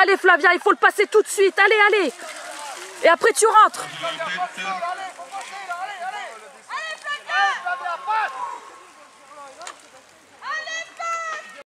Allez Flavia, il faut le passer tout de suite. Allez, allez. Et après tu rentres.